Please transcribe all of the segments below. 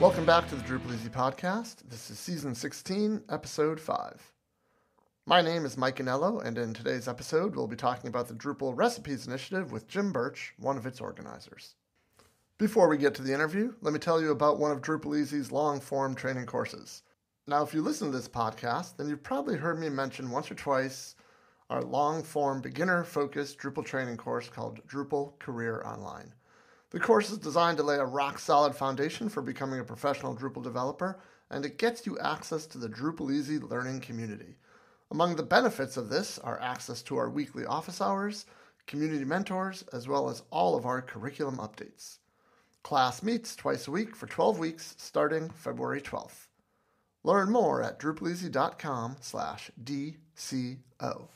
Welcome back to the Drupal Easy podcast. This is season 16, episode 5. My name is Mike Anello, and in today's episode, we'll be talking about the Drupal Recipes Initiative with Jim Birch, one of its organizers. Before we get to the interview, let me tell you about one of Drupal Easy's long form training courses. Now, if you listen to this podcast, then you've probably heard me mention once or twice our long form beginner focused Drupal training course called Drupal Career Online. The course is designed to lay a rock solid foundation for becoming a professional Drupal developer, and it gets you access to the Drupal Easy learning community. Among the benefits of this are access to our weekly office hours, community mentors, as well as all of our curriculum updates. Class meets twice a week for 12 weeks starting February 12th. Learn more at drupaleasy.com slash DCO.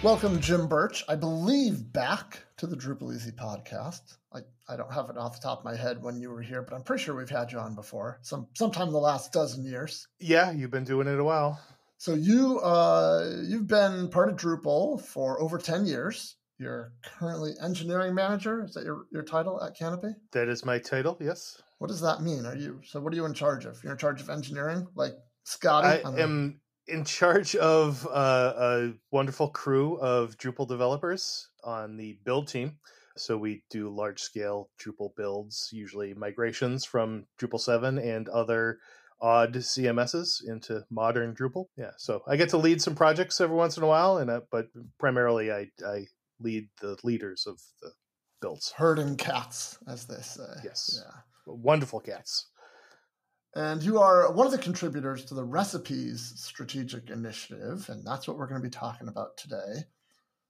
Welcome, Jim Birch. I believe back to the Drupal Easy podcast. I, I don't have it off the top of my head when you were here, but I'm pretty sure we've had you on before, some sometime in the last dozen years. Yeah, you've been doing it a while. So you uh, you've been part of Drupal for over ten years. You're currently engineering manager. Is that your, your title at Kanopi? That is my title. Yes. What does that mean? Are you so? What are you in charge of? You're in charge of engineering, like Scotty. I am in charge of uh, a wonderful crew of Drupal developers on the build team. So we do large scale Drupal builds, usually migrations from Drupal 7 and other odd CMSs into modern Drupal. Yeah, so I get to lead some projects every once in a while, and uh, but primarily I, I lead the leaders of the builds. Herding cats, as they say. Yes. Yeah. Wonderful cats. And you are one of the contributors to the Recipes Strategic Initiative, and that's what we're going to be talking about today.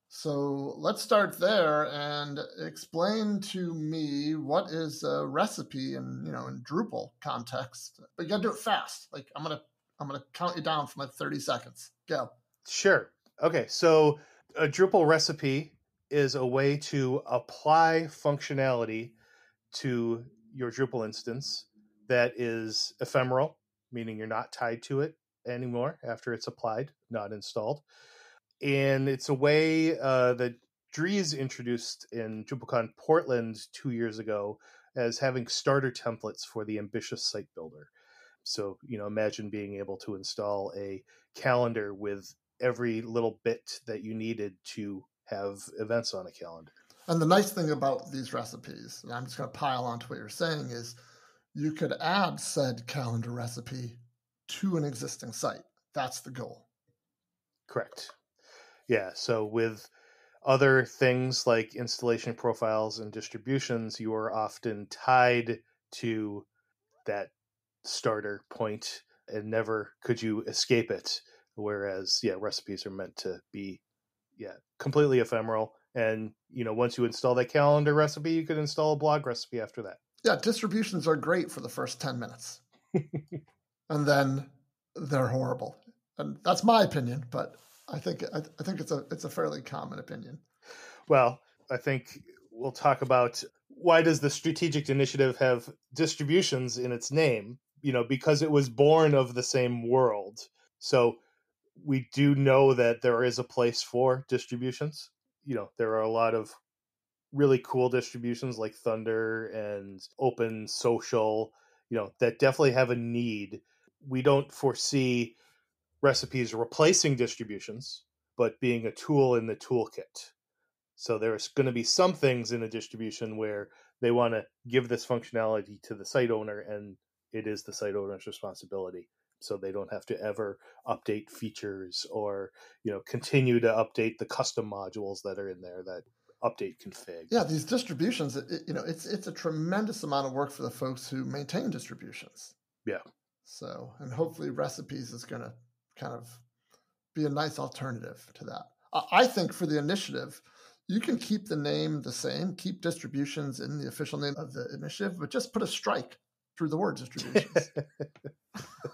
So let's start there and explain to me what is a recipe in you know in Drupal context. But you got to do it fast. Like I'm gonna I'm gonna count you down for like 30 seconds. Go. Sure. Okay. So a Drupal recipe is a way to apply functionality to your Drupal instance that is ephemeral, meaning you're not tied to it anymore after it's applied, not installed. And it's a way uh, that Dries introduced in DrupalCon Portland two years ago as having starter templates for the ambitious site builder. So, you know, imagine being able to install a calendar with every little bit that you needed to have events on a calendar. And the nice thing about these recipes, and I'm just going to pile on to what you're saying, is you could add said calendar recipe to an existing site. That's the goal. Correct. Yeah. So with other things like installation profiles and distributions, you are often tied to that starter point and never could you escape it. Whereas, yeah, recipes are meant to be, yeah, completely ephemeral. And, you know, once you install that calendar recipe, you could install a blog recipe after that. Yeah, distributions are great for the first 10 minutes. and then they're horrible. And that's my opinion, but I think I, I think it's a it's a fairly common opinion. Well, I think we'll talk about why does the strategic initiative have distributions in its name? You know, because it was born of the same world. So we do know that there is a place for distributions. You know, there are a lot of really cool distributions like Thunder and Open Social, you know, that definitely have a need. We don't foresee recipes replacing distributions, but being a tool in the toolkit. So there's going to be some things in a distribution where they want to give this functionality to the site owner and it is the site owner's responsibility so they don't have to ever update features or you know continue to update the custom modules that are in there that update config. Yeah, these distributions, it, you know, it's it's a tremendous amount of work for the folks who maintain distributions. Yeah. So, and hopefully, recipes is going to kind of be a nice alternative to that. I think for the initiative, you can keep the name the same, keep distributions in the official name of the initiative, but just put a strike through the word distributions.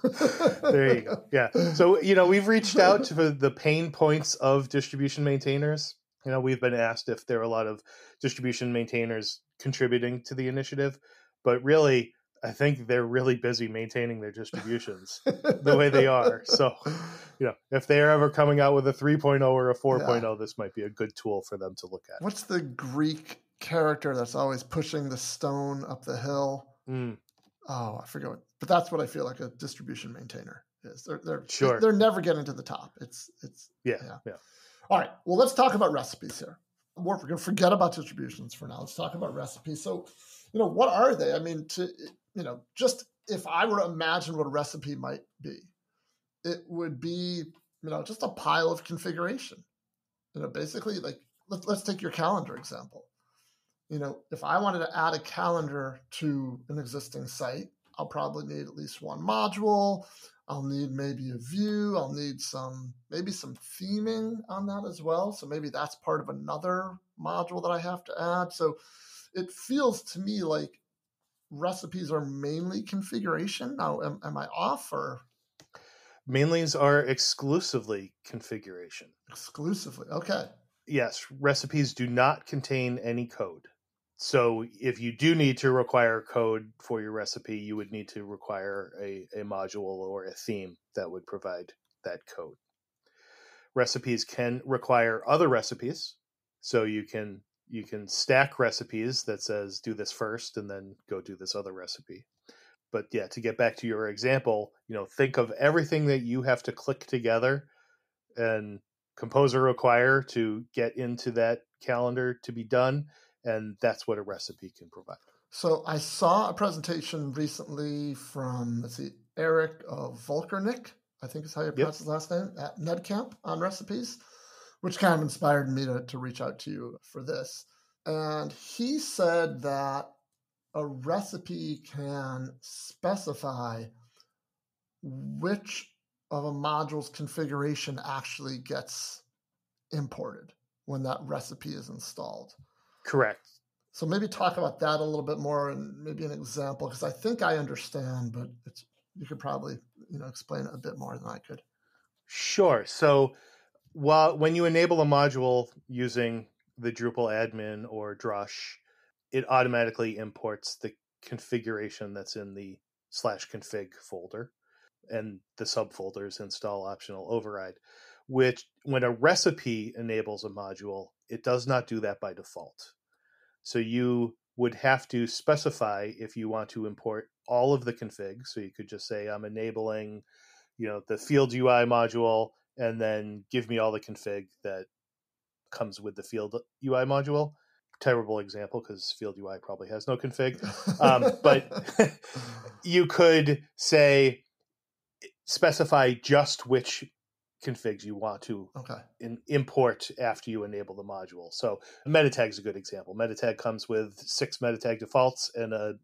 there you go. Yeah. So, you know, we've reached out to the pain points of distribution maintainers you know, we've been asked if there are a lot of distribution maintainers contributing to the initiative, but really, I think they're really busy maintaining their distributions the way they are. So, you know, if they're ever coming out with a 3.0 or a 4.0, yeah. this might be a good tool for them to look at. What's the Greek character that's always pushing the stone up the hill. Mm, Oh, I forget what, but that's what I feel like a distribution maintainer is. They're they're Sure. they're never getting to the top. It's it's yeah, Yeah. yeah. All right. Well, let's talk about recipes here. We're going to forget about distributions for now. Let's talk about recipes. So, you know, what are they? I mean, to you know, just if I were to imagine what a recipe might be, it would be you know just a pile of configuration. You know, basically, like let's let's take your calendar example. You know, if I wanted to add a calendar to an existing site, I'll probably need at least one module. I'll need maybe a view. I'll need some maybe some theming on that as well. So maybe that's part of another module that I have to add. So it feels to me like recipes are mainly configuration. Now, am, am I off or Mainlings are exclusively configuration. exclusively? Okay. Yes, recipes do not contain any code. So if you do need to require code for your recipe, you would need to require a, a module or a theme that would provide that code. Recipes can require other recipes. So you can you can stack recipes that says do this first and then go do this other recipe. But yeah, to get back to your example, you know, think of everything that you have to click together and composer require to get into that calendar to be done and that's what a recipe can provide So I saw a presentation recently from let's see, Erik uh, Volkernick, I think is how you pronounce his last name, at NEDCamp on recipes, which kind of inspired me to, to reach out to you for this. And he said that a recipe can specify which of a module's configuration actually gets imported when that recipe is installed. Correct. So maybe talk about that a little bit more and maybe an example because I think I understand, but it's you could probably you know explain it a bit more than I could. sure. So while when you enable a module using the drupal admin or drush it automatically imports the configuration that's in the slash config folder and the subfolders install optional override which when a recipe enables a module it does not do that by default. So you would have to specify if you want to import all of the config so you could just say i'm enabling you know the field ui module and then give me all the config that comes with the field ui module. Terrible example because field ui probably has no config. Um, but you could say specify just which configs you want to okay, in, import after you enable the module. So metatag is a good example. Metatag comes with six metatag defaults and a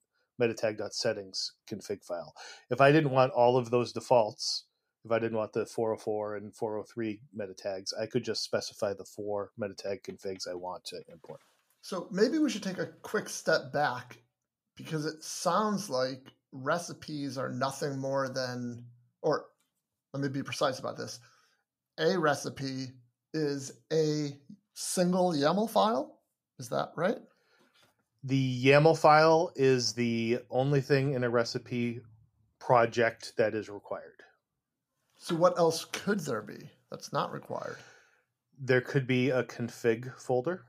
metatag.settings config file. If I didn't want all of those defaults, if I didn't want the 404 and 403 metatags, I could just specify the four metatag configs I want to import. so maybe we should take a quick step back because it sounds like recipes are nothing more than, or let me be precise about this. A recipe is a single YAML file. Is that right? The YAML file is the only thing in a recipe project that is required. So what else could there be that's not required? There could be a config folder.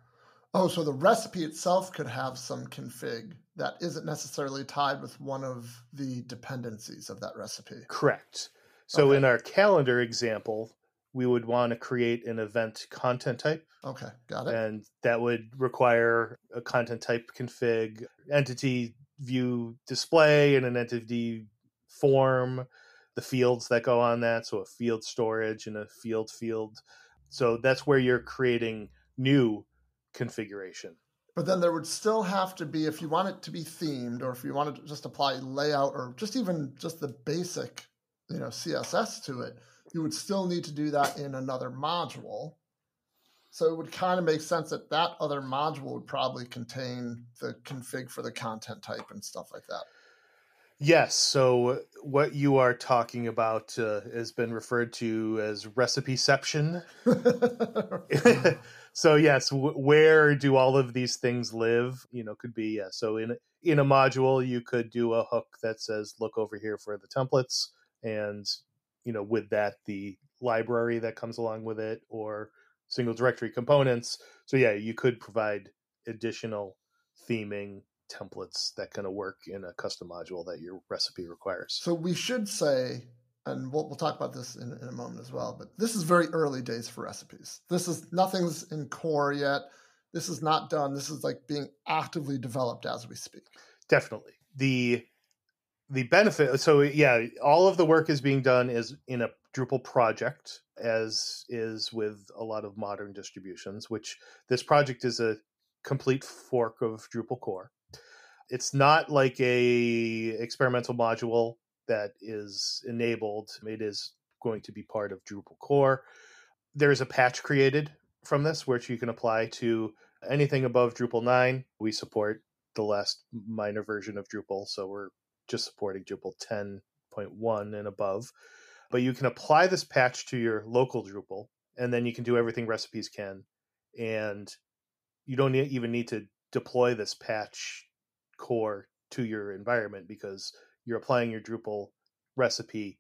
Oh, so the recipe itself could have some config that isn't necessarily tied with one of the dependencies of that recipe. Correct. So Okay. in our calendar example, we would want to create an event content type, Okay, got it. and that would require a content type config, entity view display, and an entity form, the fields that go on that, so a field storage and a field field. So that's where you're creating new configuration. But then there would still have to be, if you want it to be themed, or if you want to just apply layout, or just even just the basic, you know, CSS to it, you would still need to do that in another module. So it would kind of make sense that that other module would probably contain the config for the content type and stuff like that. Yes. So what you are talking about uh, has been referred to as recipeception. so yes, w- where do all of these things live? You know, could be yeah. So in in a module, you could do a hook that says, "Look over here for the templates," and you know, with that, the library that comes along with it, or single directory components. So yeah, you could provide additional theming, templates that kind of work in a custom module that your recipe requires. So we should say, and we'll, we'll talk about this in, in a moment as well, but this is very early days for recipes. This is nothing's in core yet. This is not done. This is like being actively developed as we speak. Definitely. The the benefit so yeah, all of the work is being done is in a Drupal project, as is with a lot of modern distributions, which this project is a complete fork of Drupal core. It's not like a experimental module that is enabled. It is going to be part of Drupal core. There's a patch created from this, which you can apply to anything above Drupal 9. We support the last minor version of Drupal, so we're just supporting Drupal 10.1 and above. But you can apply this patch to your local Drupal, and then you can do everything recipes can. And you don't even need to deploy this patch core to your environment because you're applying your Drupal recipe,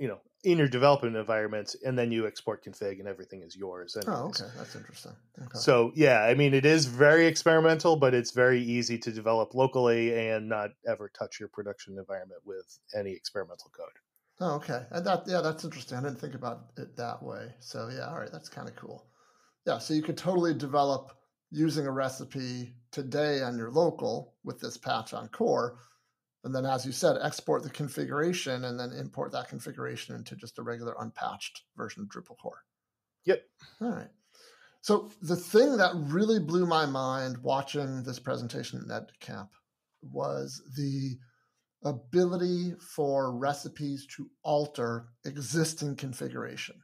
you know, in your development environments and then you export config, and everything is yours. Oh, anyways. Oh, okay, that's interesting. Okay. So yeah, I mean, it is very experimental, but it's very easy to develop locally and not ever touch your production environment with any experimental code. Oh, okay, and that yeah, that's interesting. I didn't think about it that way. So yeah, all right, that's kind of cool. Yeah, so you could totally develop using a recipe today on your local with this patch on core and then, as you said, export the configuration and then import that configuration into just a regular unpatched version of Drupal core. Yep. All right. So the thing that really blew my mind watching this presentation at NEDCamp was the ability for recipes to alter existing configuration.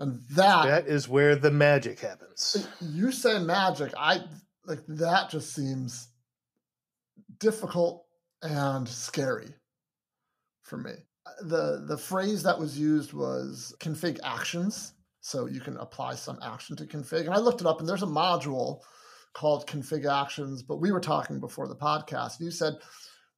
And that that is where the magic happens. Uh, you say magic, I like that just seems difficult and scary for me. Uh, the the phrase that was used was config actions. So you can apply some action to config. And I looked it up and there's a module called config actions, but we were talking before the podcast. You said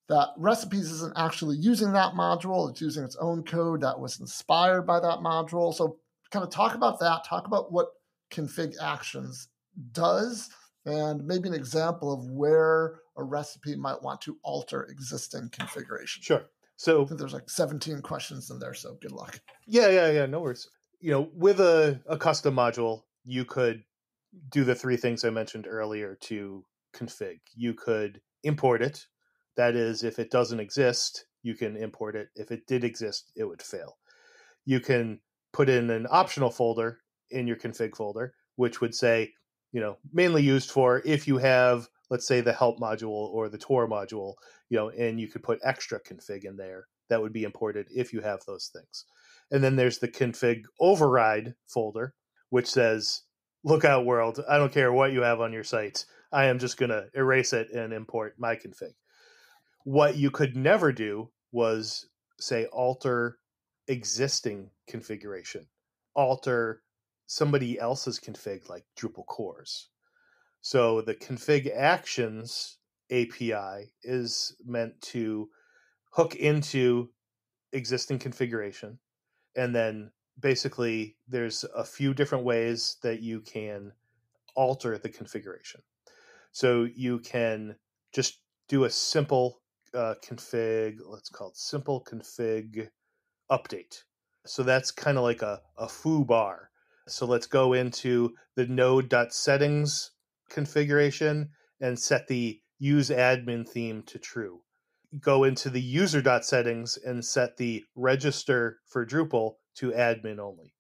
that recipes isn't actually using that module, it's using its own code that was inspired by that module. So kind of talk about that, talk about what config actions does and maybe an example of where a recipe might want to alter existing configuration. Sure. So there's like 17 questions in there, so good luck. Yeah, yeah, yeah. No worries. You know, with a, a custom module, you could do the three things I mentioned earlier to config. You could import it. That is, if it doesn't exist, you can import it. If it did exist, it would fail. You can put in an optional folder in your config folder, which would say, you know, mainly used for if you have let's say the help module or the tour module, you know, and you could put extra config in there that would be imported if you have those things. And then there's the config override folder, which says, lookout world, I don't care what you have on your site. I am just going to erase it and import my config. What you could never do was say alter existing configuration, alter somebody else's config like Drupal cores so the config actions API is meant to hook into existing configuration. And then basically, there's a few different ways that you can alter the configuration. So you can just do a simple uh, config, let's call it simple config update. So that's kind of like a, a foo bar. So let's go into the node.settings configuration and set the use admin theme to true. Go into the user dot settings and set the register for Drupal to admin only.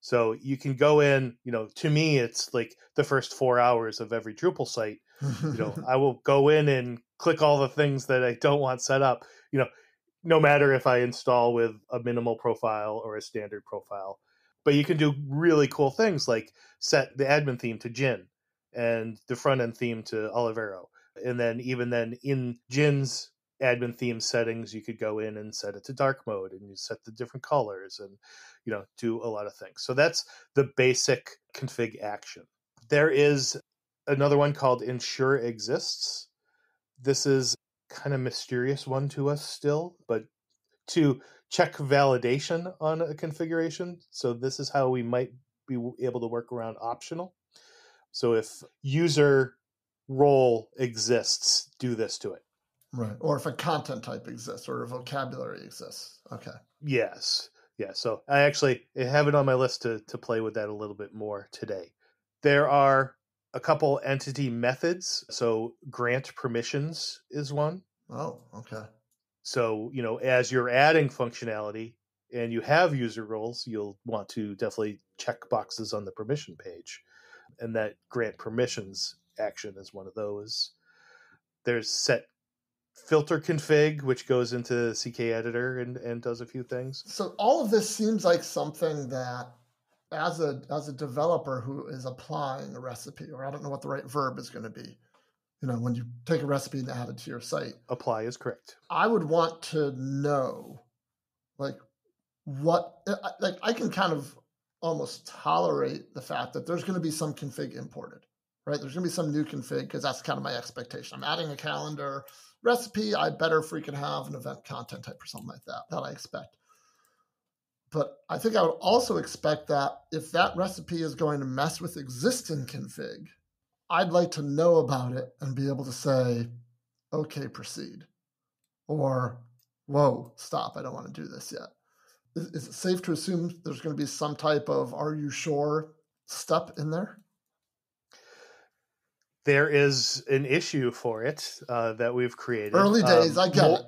So you can go in, you know, to me, it's like the first four hours of every Drupal site. you know, I will go in and click all the things that I don't want set up, you know, no matter if I install with a minimal profile or a standard profile. But you can do really cool things like set the admin theme to Gin and the front end theme to Olivero. And then even then in Gin's admin theme settings, you could go in and set it to dark mode and you set the different colors and you know do a lot of things. So that's the basic config action. There is another one called ensure exists. This is kind of mysterious one to us still, but to check validation on a configuration. So this is how we might be able to work around optional. So if user role exists, do this to it. Right. Or if a content type exists or a vocabulary exists. Okay. Yes. Yeah. So I actually have it on my list to, to play with that a little bit more today. There are a couple entity methods. So grant permissions is one. Oh, okay. So, you know, as you're adding functionality and you have user roles, you'll want to definitely check boxes on the permission page. And that grant permissions action is one of those. There's set filter config, which goes into CK editor and, and does a few things. So all of this seems like something that as a as a developer who is applying a recipe, or I don't know what the right verb is going to be, you know, when you take a recipe and add it to your site, apply is correct. I would want to know, like, what like I can kind of almost tolerate the fact that there's going to be some config imported, right? There's going to be some new config because that's kind of my expectation. I'm adding a calendar recipe. I better freaking have an event content type or something like that that I expect. But I think I would also expect that if that recipe is going to mess with existing config, I'd like to know about it and be able to say, okay, proceed. Or, whoa, stop, I don't want to do this yet. Is, it safe to assume there's going to be some type of are you sure step in there? There is an issue for it uh, that we've created. Early days, um, I get it.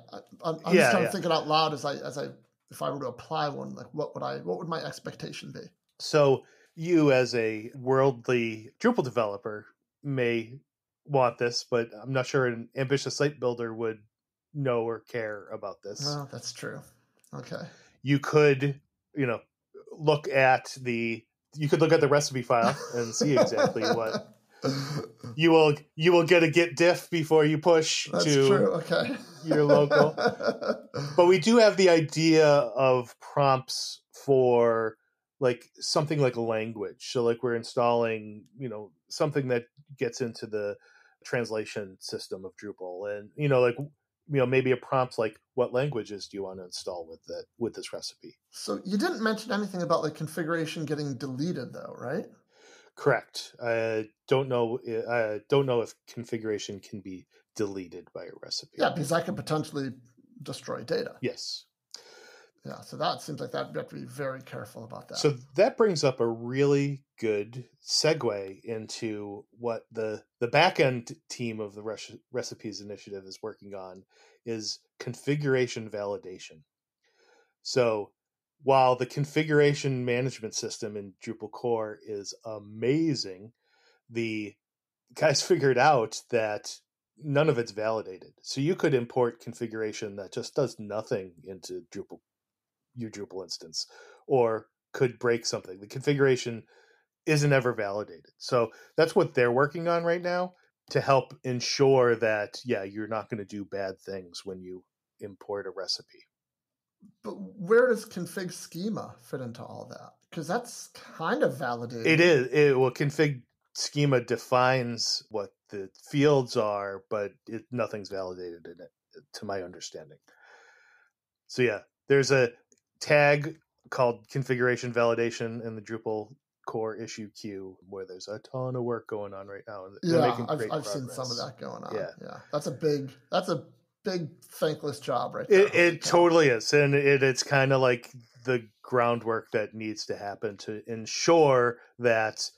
I'm, I'm yeah, just trying yeah. to think it out loud as I as I if I were to apply one, like what would I what would my expectation be? So you as a worldly Drupal developer may want this, but I'm not sure an ambitious site builder would know or care about this. Well, that's true. Okay. You could, you know, look at the you could look at the recipe file and see exactly what you will you will get a git diff before you push That's to true. Okay. your local. but we do have the idea of prompts for like something like a language. So like we're installing, you know, something that gets into the translation system of Drupal and you know like you know maybe a prompt like what languages do you want to install with that with this recipe so you didn't mention anything about the configuration getting deleted though right Correct. I don't know. I don't know if configuration can be deleted by a recipe. Yeah, because that could potentially destroy data. Yes. Yeah, so that seems like that you have to be very careful about that. So that brings up a really good segue into what the the backend team of the recipes initiative is working on is configuration validation. So while the configuration management system in Drupal core is amazing, the guys figured out that none of it's validated. So you could import configuration that just does nothing into Drupal your Drupal instance or could break something. The configuration isn't ever validated. So that's what they're working on right now to help ensure that yeah, you're not going to do bad things when you import a recipe but where does config schema fit into all that? Because that's kind of validated. It is. It, well, config schema defines what the fields are, but it, nothing's validated in it, to my understanding. So yeah, there's a tag called configuration validation in the Drupal core issue queue where there's a ton of work going on right now. yeah, I've, I've seen some of that going on. Yeah, yeah, that's a big that's a big thankless job right there. It, it totally is, and it, it's kind of like the groundwork that needs to happen to ensure that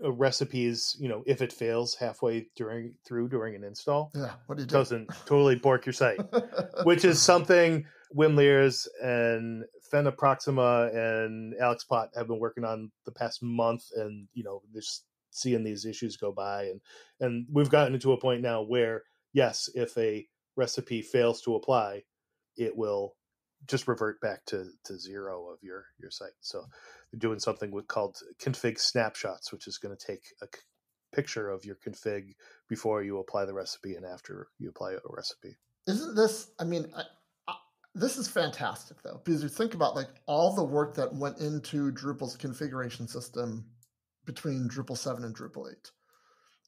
recipes, you know, if it fails halfway during through during an install, yeah, what do you do? Doesn't totally bork your site, which is something Wim Leers and phenaproxima and Alex Pott have been working on the past month, and you know, just seeing these issues go by, and and we've gotten to a point now where yes, if a recipe fails to apply, it will just revert back to, to zero of your, your site. So they're doing something with, called config snapshots, which is going to take a picture of your config before you apply the recipe and after you apply a recipe. Isn't this, I mean, this is fantastic though, because you think about like all the work that went into Drupal's configuration system between Drupal 7 and Drupal 8.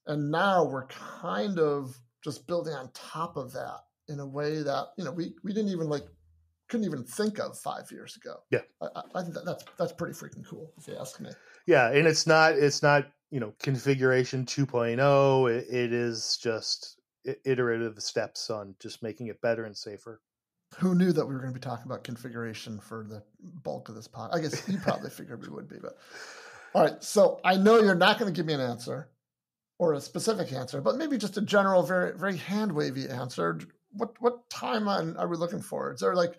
And now we're kind of just building on top of that in a way that you know we we didn't even like couldn't even think of five years ago. Yeah. I, I think that that's that's pretty freaking cool if you ask me. Yeah, and it's not it's not you know configuration 2.0. It, it is just iterative steps on just making it better and safer. Who knew that we were going to be talking about configuration for the bulk of this pod? I guess you probably figured we would be, but all right. So I know you're not going to give me an answer or a specific answer, but maybe just a general, very very hand wavy answer. What what timeline are we looking for? Is there like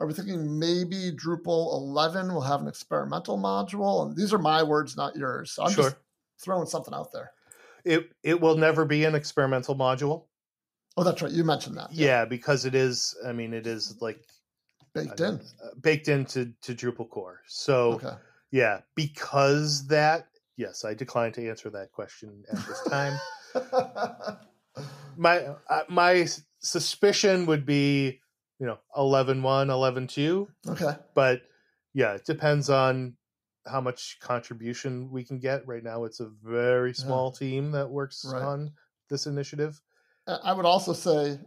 are we thinking maybe Drupal 11 will have an experimental module? And these are my words, not yours. So I'm sure. just throwing something out there. It it will never be an experimental module. Oh, that's right. You mentioned that. Yeah, yeah because it is. I mean, it is like baked in, uh, baked into to Drupal core. So okay. yeah, because that. Yes, I decline to answer that question at this time. my uh, my suspicion would be, you know, 11 1, 11 2. Okay. But yeah, it depends on how much contribution we can get. Right now, it's a very small yeah. team that works right. on this initiative. I would also say,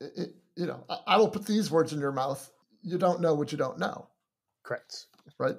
you know, I will put these words in your mouth. You don't know what you don't know. Correct. Right.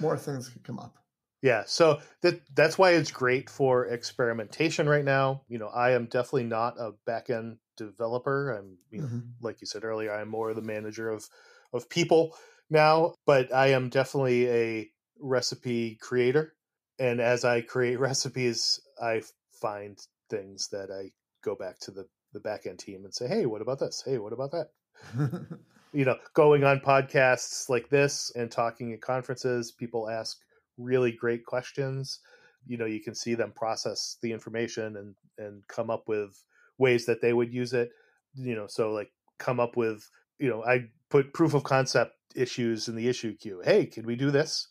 More things could come up. Yeah, so that that's why it's great for experimentation right now. You know, I am definitely not a backend developer. I'm, you know, mm-hmm. like you said earlier, I'm more the manager of of people now, but I am definitely a recipe creator. And as I create recipes, I find things that I go back to the the backend team and say, "Hey, what about this? Hey, what about that?" you know, going on podcasts like this and talking at conferences, people ask really great questions. You know, you can see them process the information and and come up with ways that they would use it. You know, so like come up with you know, I put proof of concept issues in the issue queue. Hey, can we do this?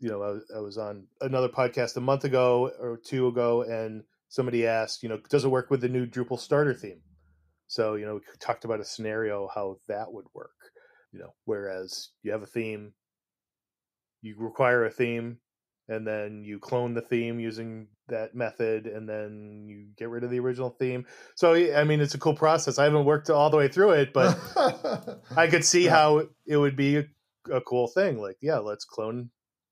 You know, I, I was on another podcast a month ago or two ago, and somebody asked, you know, does it work with the new Drupal starter theme? So, you know, we talked about a scenario how that would work. You know, whereas you have a theme, you require a theme, and then you clone the theme using that method and then you get rid of the original theme so i mean it's a cool process i haven't worked all the way through it but i could see how it would be a, a, cool thing like yeah let's clone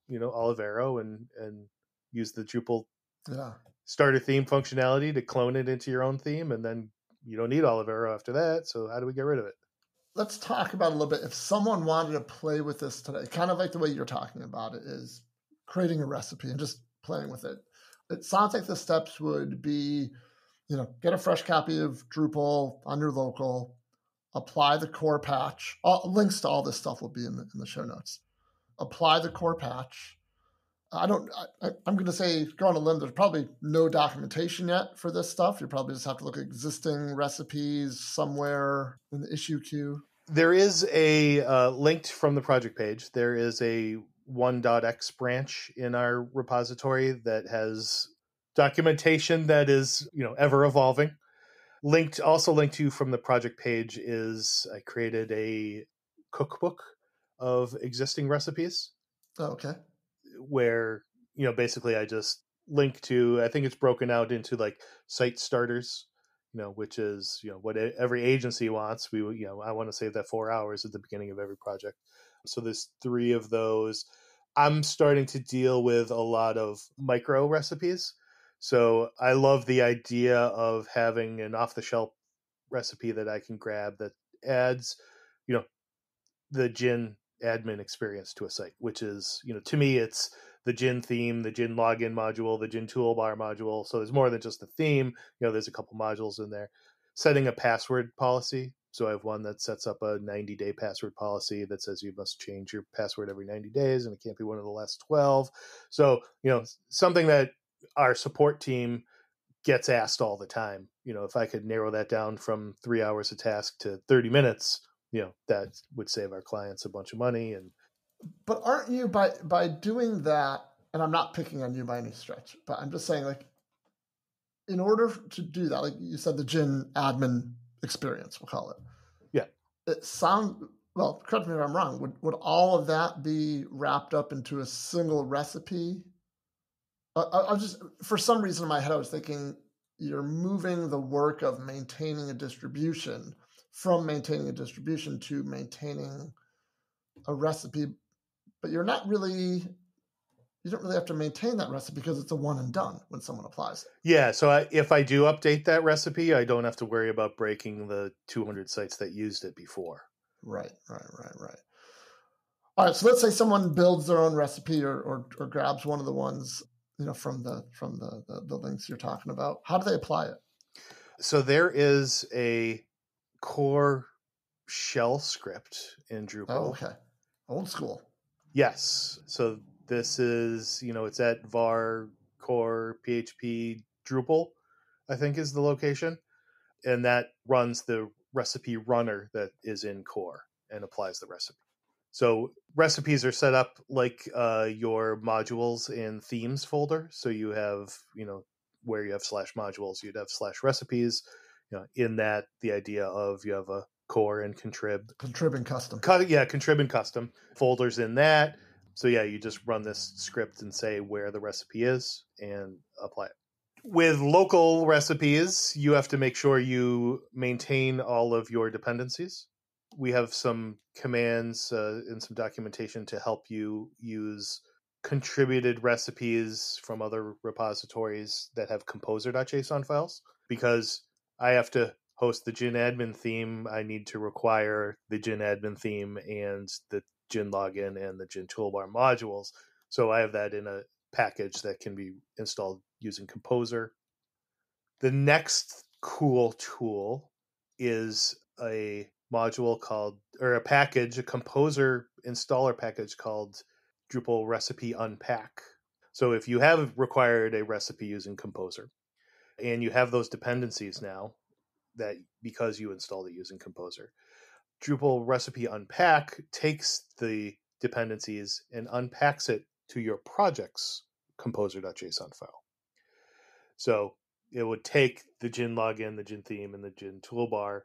you know olivero and and use the drupal yeah. Starter theme functionality to clone it into your own theme and then you don't need olivero after that so how do we get rid of it let's talk about a little bit if someone wanted to play with this today kind of like the way you're talking about it is creating a recipe and just playing with it. It sounds like the steps would be, you know, get a fresh copy of Drupal on your local, apply the core patch. All, links to all this stuff will be in the, in the show notes. Apply the core patch. I don't. I, am going to say go on a limb. There's probably no documentation yet for this stuff. You probably just have to look at existing recipes somewhere in the issue queue. There is a uh, linked from the project page. There is a 1.x branch in our repository that has documentation that is you know ever evolving linked also linked to you from the project page is i created a cookbook of existing recipes oh, okay where you know basically i just link to i think it's broken out into like site starters you know which is you know what every agency wants we you know i want to save that four hours at the beginning of every project so there's three of those. I'm starting to deal with a lot of micro recipes. So I love the idea of having an off the shelf recipe that I can grab that adds, you know, the gin admin experience to a site, which is, you know, to me, it's the gin theme, the gin login module, the gin toolbar module. So there's more than just the theme. You know, there's a couple modules in there. Setting a password policy so I have one that sets up a 90 day password policy that says you must change your password every 90 days and it can't be one of the last 12. So, you know, something that our support team gets asked all the time. You know, if I could narrow that down from three hours a task to 30 minutes, you know, that would save our clients a bunch of money. And, but aren't you by, by doing that, and I'm not picking on you by any stretch, but I'm just saying like, in order to do that, like you said, the gin admin experience, we'll call it. Yeah. It sound well, correct me if I'm wrong. Would would all of that be wrapped up into a single recipe? I, I was just for some reason in my head I was thinking you're moving the work of maintaining a distribution from maintaining a distribution to maintaining a recipe, but you're not really you don't really have to maintain that recipe because it's a one and done when someone applies it. Yeah, so I, if I do update that recipe, I don't have to worry about breaking the 200 sites that used it before. Right, right, right, right. All right, so let's say someone builds their own recipe or, or, or grabs one of the ones you know from the from the, the the links you're talking about. How do they apply it? So there is a core shell script in Drupal. Oh, okay, old school. Yes. So this is, you know, it's at var core PHP Drupal, I think is the location. And that runs the recipe runner that is in core and applies the recipe. So recipes are set up like uh, your modules and themes folder. So you have, you know, where you have slash modules, you'd have slash recipes. You know, in that the idea of you have a core and contrib, contrib and custom. yeah, contrib and custom folders in that so yeah, you just run this script and say where the recipe is and apply it. With local recipes, you have to make sure you maintain all of your dependencies. We have some commands uh, and some documentation to help you use contributed recipes from other repositories that have composer.json files because I have to host the Gin admin theme. I need to require the Gin admin theme and the Gin login and the Gin toolbar modules. So I have that in a package that can be installed using Composer. The next cool tool is a module called, or a package, a Composer installer package called Drupal Recipe Unpack. So if you have required a recipe using Composer and you have those dependencies now, that because you installed it using Composer, Drupal recipe unpack takes the dependencies and unpacks it to your project's composer.json file. So it would take the Gin login, the Gin theme, and the Gin toolbar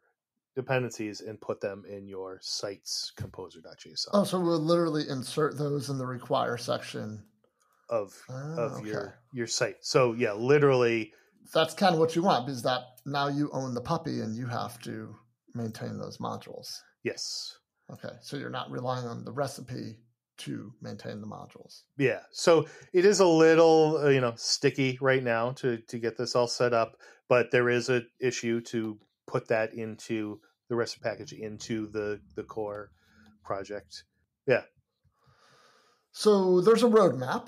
dependencies and put them in your site's composer.json. Oh, so we'll literally insert those in the require section of oh, of okay. your your site. So yeah, literally that's kind of what you want because that now you own the puppy and you have to maintain those modules. Yes. Okay. So you're not relying on the recipe to maintain the modules. Yeah. So it is a little, uh, you know, sticky right now to to get this all set up, but there is a issue to put that into the recipe package into the the core project. Yeah. So there's a roadmap.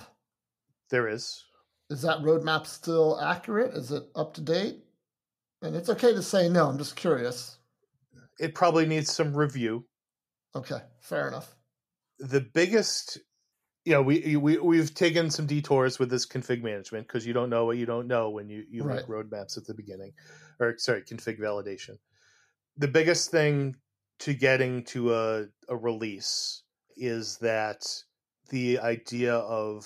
There is. Is that roadmap still accurate? Is it up to date? And it's okay to say no. I'm just curious it probably needs some review. Okay, fair enough. The biggest, you know, we we we've taken some detours with this config management because you don't know what you don't know when you you right. make roadmaps at the beginning, or sorry, config validation. The biggest thing to getting to a, a release is that the idea of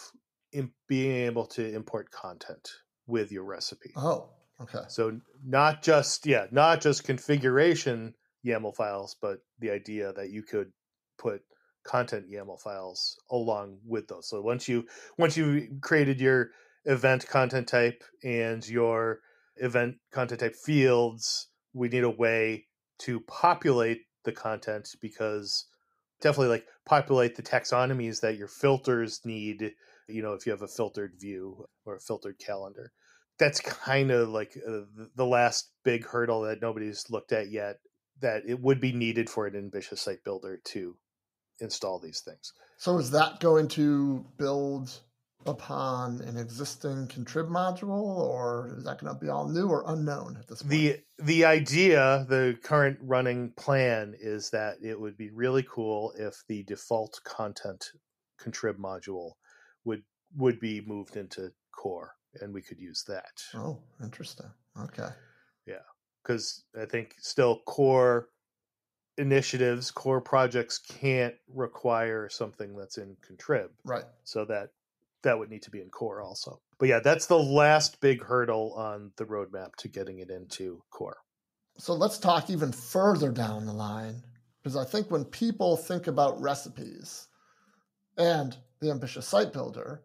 being able to import content with your recipe. Oh, okay. So not just yeah, not just configuration YAML files, but the idea that you could put content YAML files along with those. So once you once you created your event content type and your event content type fields, we need a way to populate the content because definitely like populate the taxonomies that your filters need, you know, if you have a filtered view or a filtered calendar. That's kind of like uh, the last big hurdle that nobody's looked at yet that it would be needed for an ambitious site builder to install these things. So is that going to build upon an existing contrib module or is that going to be all new or unknown at this point? The the idea, the current running plan is that it would be really cool if the default content contrib module would be moved into core and we could use that. Oh, interesting. Okay Yeah. because I think still core initiatives, core projects can't require something that's in contrib. Right. So that that would need to be in core also. But yeah, that's the last big hurdle on the roadmap to getting it into core. So let's talk even further down the line because I think when people think about recipes and the ambitious site builder,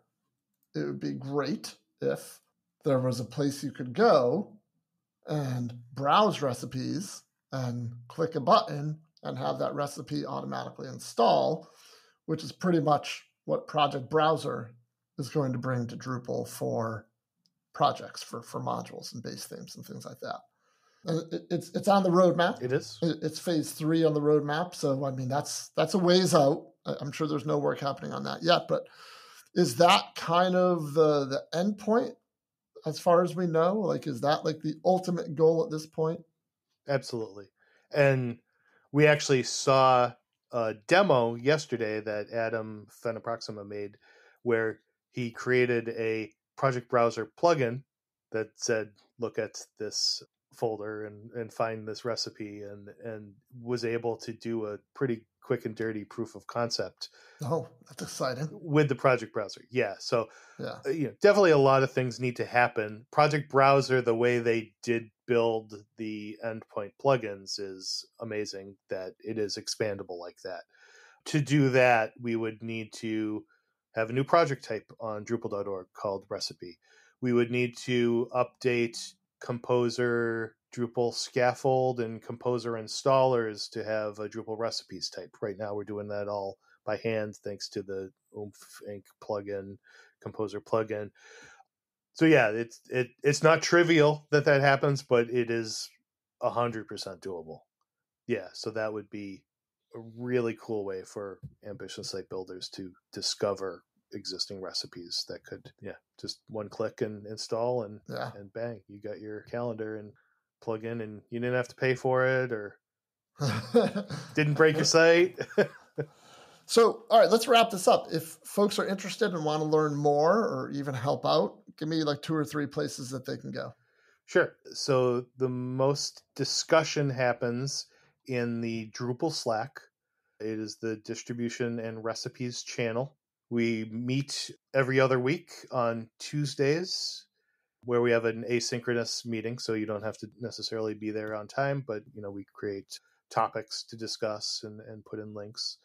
it would be great if there was a place you could go and browse recipes and click a button and have that recipe automatically install which is pretty much what Project Browser is going to bring to Drupal for projects for for modules and base themes and things like that. And it, it's it's on the roadmap. It is. It, it's phase three on the roadmap. So I mean that's that's a ways out. I'm sure there's no work happening on that yet, but is that kind of the the end point as far as we know? Like is that like the ultimate goal at this point? Absolutely. And we actually saw a demo yesterday that Adam phenaproxima made where he created a project browser plugin that said, look at this folder and, and find this recipe and, and was able to do a pretty quick and dirty proof of concept. Oh, that's exciting. With the project browser. Yeah. So yeah. Uh, you know, definitely a lot of things need to happen. Project browser, the way they did build the endpoint plugins is amazing that it is expandable like that. To do that, we would need to have a new project type on Drupal.org called recipe. We would need to update Composer Drupal scaffold and Composer installers to have a Drupal recipes type. Right now, we're doing that all by hand thanks to the Oomph Inc. plugin, Composer plugin. So yeah, it's it it's not trivial that that happens, but it is a hundred percent doable. Yeah, so that would be a really cool way for ambitious site builders to discover existing recipes that could yeah just one click and install and yeah. and bang you got your calendar and plug in and you didn't have to pay for it or didn't break your site? So all right let's wrap this up. If folks are interested and want to learn more or even help out give me like two or three places that they can go. Sure. So the most discussion happens in the drupal slack. It is the distribution and recipes channel. We meet every other week on Tuesdays where we have an asynchronous meeting so you don't have to necessarily be there on time but you know we create topics to discuss and, and put in links.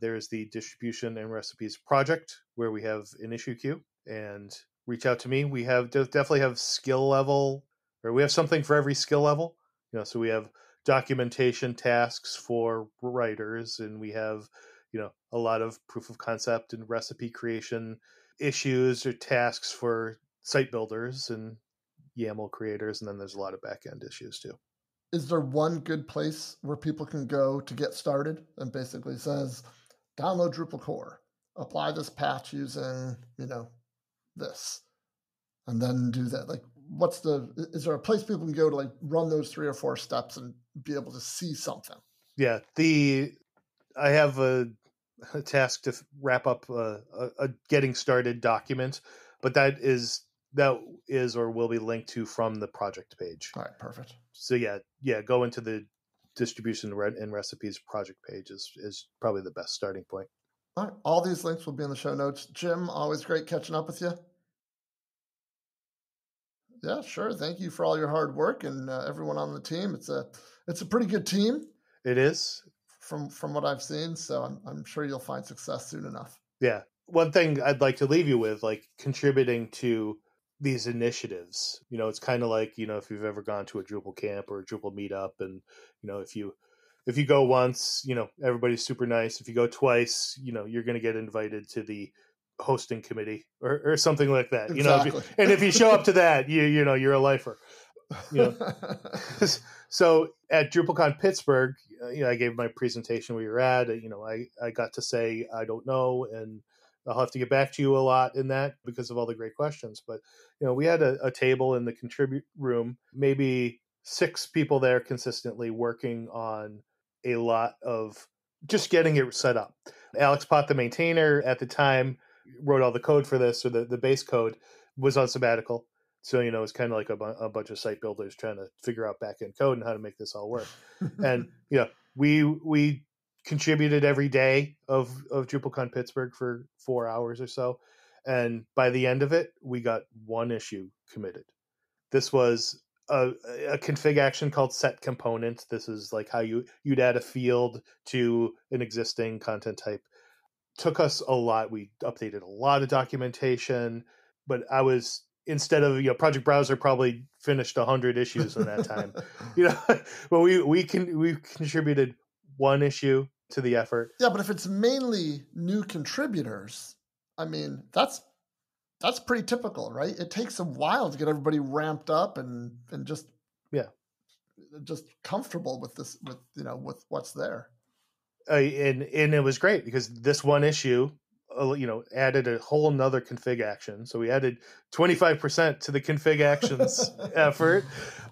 There's the distribution and recipes project where we have an issue queue and reach out to me. We have definitely have skill level or we have something for every skill level. You know so we have documentation tasks for writers and we have you know a lot of proof of concept and recipe creation issues or tasks for site builders and YAML creators, and then there's a lot of back end issues too. Is there one good place where people can go to get started and basically says, download Drupal core, apply this patch using, you know, this, and then do that? Like, what's the, is there a place people can go to like run those three or four steps and be able to see something? Yeah. The, I have a a task to wrap up a, a, a, getting started document, but that is that is or will be linked to from the project page. All right, perfect. So yeah, yeah, go into the distribution and recipes project page is is probably the best starting point. All right, all these links will be in the show notes. Jim, always great catching up with you. Yeah, sure. Thank you for all your hard work and uh, everyone on the team. It's a it's a pretty good team. It is from from what I've seen. So I'm I'm sure you'll find success soon enough. Yeah. One thing I'd like to leave you with, like contributing to these initiatives. You know, it's kind of like you know if you've ever gone to a Drupal camp or a Drupal meetup, and you know if you if you go once, you know everybody's super nice. If you go twice, you know you're going to get invited to the hosting committee or, or something like that. You exactly. know, if you, and if you show up to that, you you know you're a lifer. You know, so at DrupalCon Pittsburgh, uh, you know, I gave my presentation where you're at. You know, I, I got to say I don't know, and I'll have to get back to you a lot in that because of all the great questions. But you know, we had a, a table in the contribute room, maybe six people there consistently working on a lot of just getting it set up. Alex Pott, the maintainer at the time, wrote all the code for this or the, the base code, was on sabbatical. So you know, it's kind of like a, bu- a, bunch of site builders trying to figure out backend code and how to make this all work. and you know, we we contributed every day of of DrupalCon Pittsburgh for four hours or so, and by the end of it, we got one issue committed. This was a, a config action called set component. This is like how you you'd add a field to an existing content type. Took us a lot. We updated a lot of documentation, but I was instead of you know project browser probably finished 100 issues in that time you know but we we can we contributed one issue to the effort. Yeah, but if it's mainly new contributors, I mean, that's that's pretty typical, right? It takes a while to get everybody ramped up and and just yeah, just comfortable with this with you know with what's there. Uh, and and it was great because this one issue you know added a whole nother config action. So we added 25% to the config actions effort.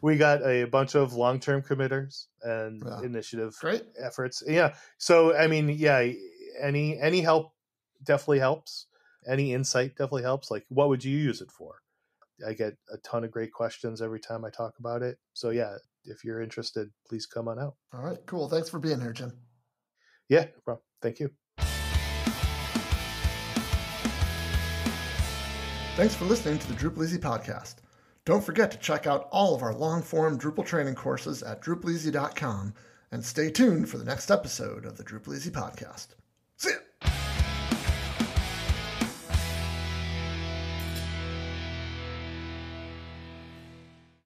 We got a bunch of long-term committers and yeah. initiative Great. efforts. Yeah. So i mean yeah any any help definitely helps. Any insight definitely helps. Like what would you use it for? I get a ton of great questions every time i talk about it. So yeah if you're interested please come on out. All right. Cool. Thanks for being here jim. Yeah no problem. thank you Thanks for listening to the Drupal Easy podcast. Don't forget to check out all of our long form Drupal training courses at drupaleasy.com and stay tuned for the next episode of the Drupal Easy podcast. See ya!